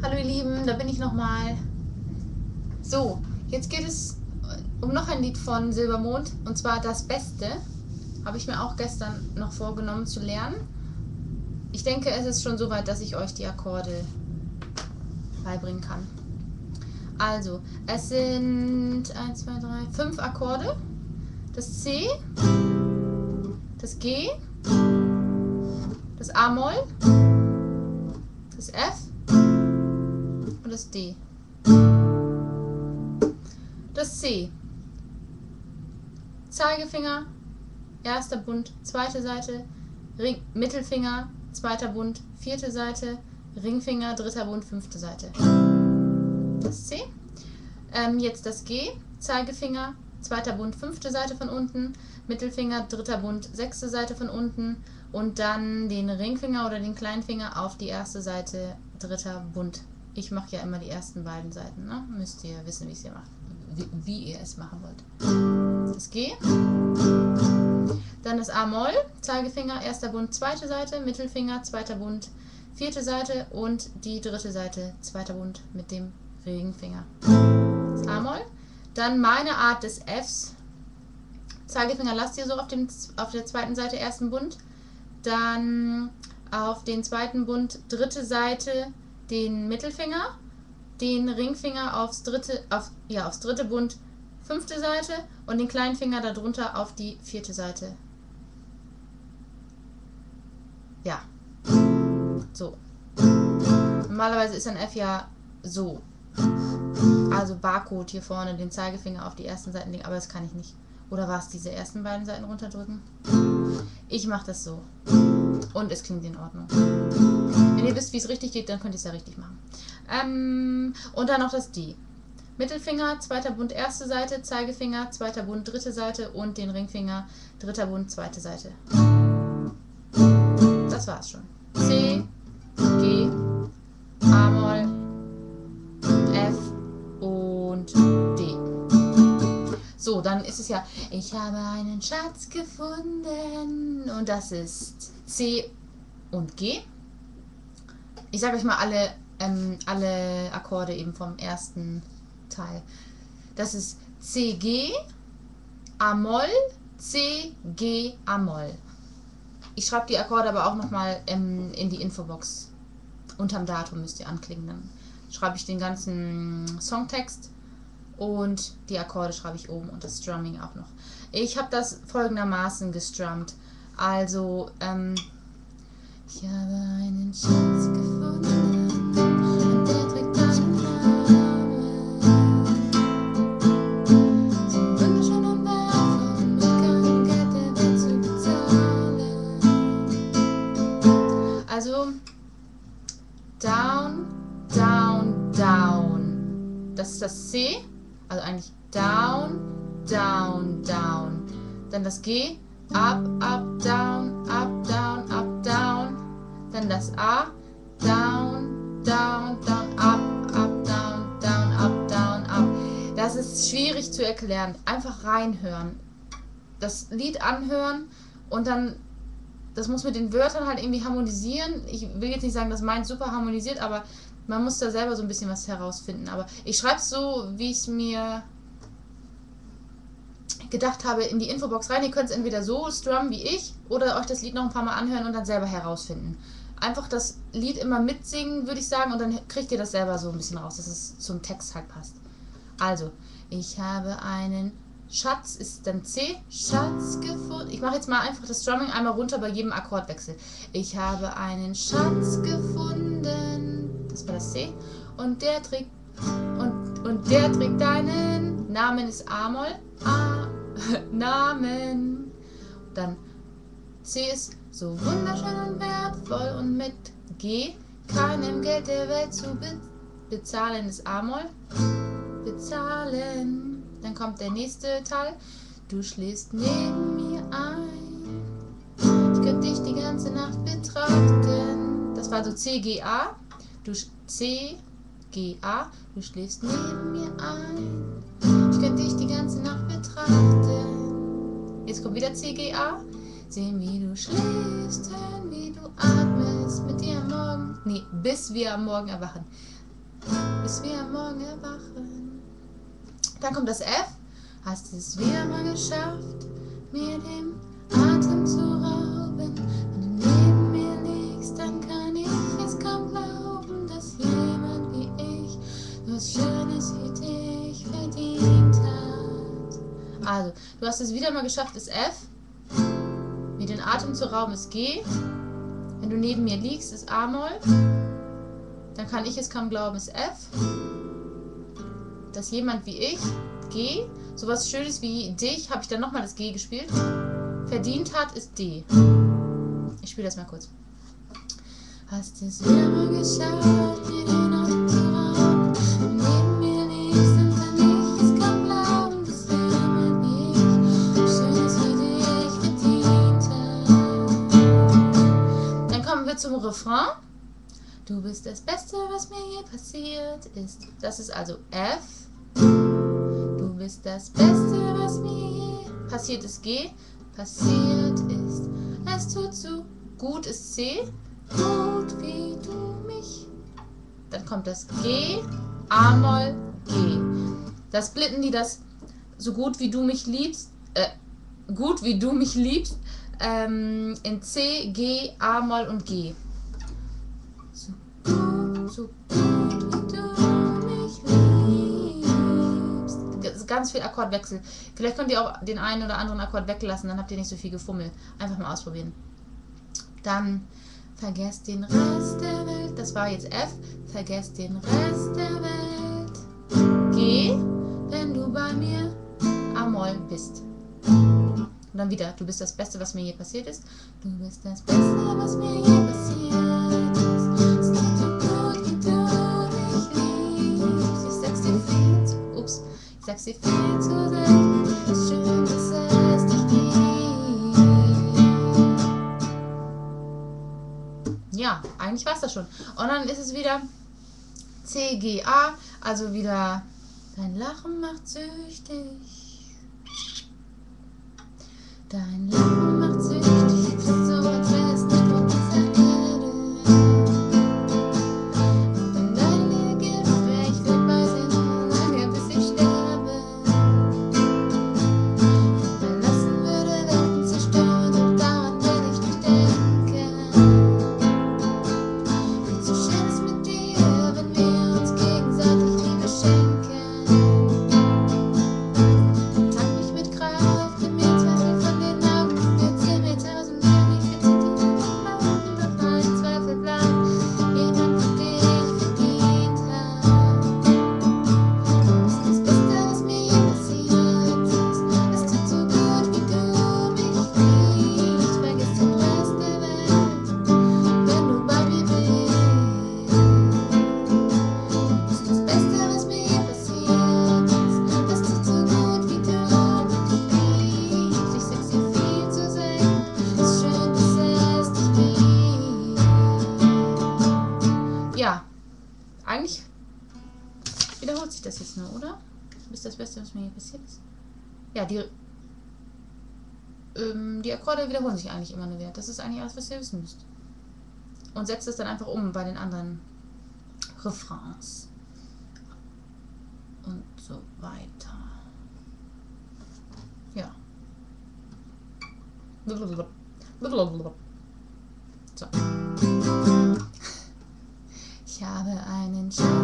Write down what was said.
Hallo ihr Lieben, da bin ich nochmal. So, jetzt geht es um noch ein Lied von Silbermond und zwar Das Beste. Habe ich mir auch gestern noch vorgenommen zu lernen. Ich denke, es ist schon soweit, dass ich euch die Akkorde beibringen kann. Also, es sind 1, 2, 3, 5 Akkorde. Das C, das G, das A-Moll, das F und das D. Das C. Zeigefinger, erster Bund, zweite Seite, Ring, Mittelfinger, zweiter Bund, vierte Seite, Ringfinger, dritter Bund, fünfte Seite. Das C. Ähm, jetzt das G, Zeigefinger, zweiter Bund, fünfte Seite von unten, Mittelfinger, dritter Bund, sechste Seite von unten und dann den Ringfinger oder den Kleinfinger auf die erste Seite, dritter Bund. Ich mache ja immer die ersten beiden Seiten, ne? müsst ihr wissen, wie, ihr macht, wie, wie ihr es machen wollt. Das G, dann das A-Moll, Zeigefinger, erster Bund, zweite Seite, Mittelfinger, zweiter Bund, vierte Seite und die dritte Seite, zweiter Bund mit dem Ringfinger. Das A-Moll. Dann meine Art des Fs. Zeigefinger lasst ihr so auf, dem, auf der zweiten Seite ersten Bund. Dann auf den zweiten Bund dritte Seite den Mittelfinger, den Ringfinger aufs dritte, auf, ja, aufs dritte Bund fünfte Seite und den kleinen Finger darunter auf die vierte Seite. Ja. So. Normalerweise ist ein F ja so also Barcode hier vorne, den Zeigefinger auf die ersten Seiten legen, aber das kann ich nicht. Oder war es diese ersten beiden Seiten runterdrücken? Ich mache das so. Und es klingt in Ordnung. Wenn ihr wisst, wie es richtig geht, dann könnt ihr es ja richtig machen. Ähm, und dann noch das D. Mittelfinger, zweiter Bund, erste Seite, Zeigefinger, zweiter Bund, dritte Seite und den Ringfinger, dritter Bund, zweite Seite. Das war's schon. C, So, dann ist es ja, ich habe einen Schatz gefunden. Und das ist C und G. Ich sage euch mal alle, ähm, alle Akkorde eben vom ersten Teil. Das ist C, G, A-Moll, C, G, A-Moll. Ich schreibe die Akkorde aber auch nochmal ähm, in die Infobox. Unterm Datum müsst ihr anklicken. Dann schreibe ich den ganzen Songtext und die Akkorde schreibe ich oben und das Strumming auch noch. Ich habe das folgendermaßen gestrummt. Also, ähm, ich habe einen Schatz gefunden Dann das G, up, up, down, up, down, up, down. Dann das A, down, down, down, up, up, down, down, up, down, up. Das ist schwierig zu erklären. Einfach reinhören. Das Lied anhören und dann das muss mit den Wörtern halt irgendwie harmonisieren. Ich will jetzt nicht sagen, dass meins super harmonisiert, aber man muss da selber so ein bisschen was herausfinden. Aber ich schreibe es so, wie ich es mir gedacht habe, in die Infobox rein. Ihr könnt es entweder so strummen wie ich oder euch das Lied noch ein paar Mal anhören und dann selber herausfinden. Einfach das Lied immer mitsingen, würde ich sagen, und dann kriegt ihr das selber so ein bisschen raus, dass es zum Text halt passt. Also, ich habe einen Schatz, ist dann C, Schatz gefunden. Ich mache jetzt mal einfach das Strumming einmal runter bei jedem Akkordwechsel. Ich habe einen Schatz gefunden. Das war das C. Und der trägt und, und der trägt deinen Namen ist A-Moll. A, Namen. Dann C ist so wunderschön und wertvoll und mit G keinem Geld der Welt zu be bezahlen ist A-Moll. Bezahlen. Dann kommt der nächste Teil. Du schläfst neben mir ein. Ich könnte dich die ganze Nacht betrachten. Das war so C, G, A. Du C. Du schläfst neben mir ein. Ich könnte dich die ganze Nacht betrachten. Jetzt kommt wieder C, G, A. Sehen, wie du schläfst, hören, wie du atmest, mit dir am Morgen. Nee, bis wir am Morgen erwachen. bis wir am Morgen erwachen. Dann kommt das F. Hast es wieder mal geschafft, mir den Atem zu rauben. Wenn du neben mir liegst, dann kann ich es kaum glauben, dass jemand wie ich was Also, du hast es wieder mal geschafft, ist F. Mir den Atem zu rauben ist G. Wenn du neben mir liegst, ist A-Moll. Dann kann ich es kaum glauben, ist F. Dass jemand wie ich, G, sowas Schönes wie dich, habe ich dann nochmal das G gespielt. Verdient hat, ist D. Ich spiele das mal kurz. Hast es wieder mal geschafft, mir den zum Refrain. Du bist das Beste, was mir je passiert ist. Das ist also F. Du bist das Beste, was mir je passiert ist. G. Passiert ist. Es tut so gut ist C. Gut wie du mich. Dann kommt das G. A-Moll G. Das splitten die das so gut wie du mich liebst. Äh, gut wie du mich liebst. Ähm, in C, G, A-Moll und G. So gut, so gut wie du mich liebst. Ganz viel Akkordwechsel. Vielleicht könnt ihr auch den einen oder anderen Akkord weglassen, dann habt ihr nicht so viel Gefummel. Einfach mal ausprobieren. Dann vergesst den Rest der Welt. Das war jetzt F. Vergesst den Rest der Welt. G, wenn du bei mir A-Moll bist. Und dann wieder, du bist das Beste, was mir je passiert ist. Du bist das Beste, was mir je passiert ist. Es tut gut, wie du mich liebst. Ich sag's dir viel zu, ups, ich sag's dir viel zu selten. Es schön, dass es dich gibt. Ja, eigentlich war's das schon. Und dann ist es wieder C, G, A, also wieder dein Lachen macht süchtig. Dein das Beste, was mir hier passiert ist. Ja, die, ähm, die Akkorde wiederholen sich eigentlich immer nur wieder. Das ist eigentlich alles, was ihr wissen müsst. Und setzt es dann einfach um bei den anderen Refrains. Und so weiter. Ja. So. Ich habe einen Schaden.